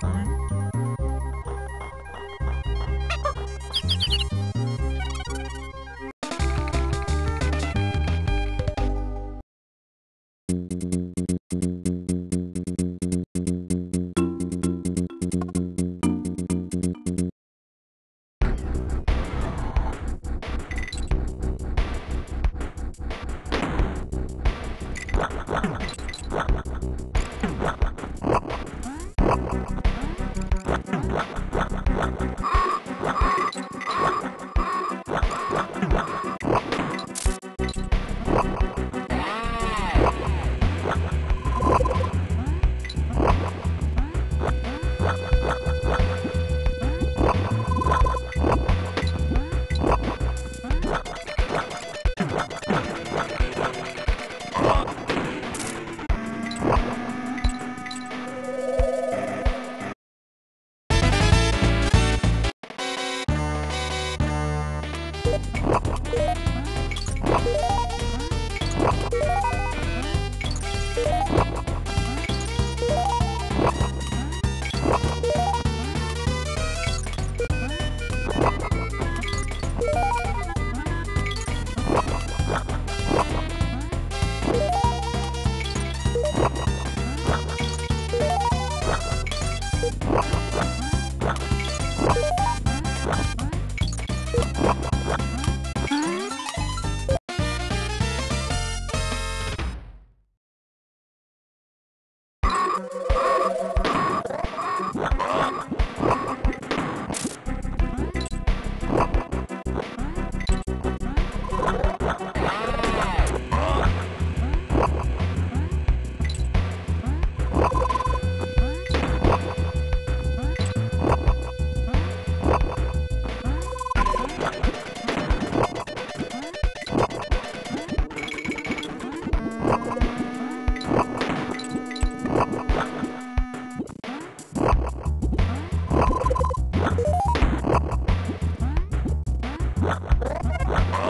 bye. Wah, wah, wah, wah. Ha ha ha ha!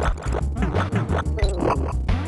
わっわっわっわっわっわっ。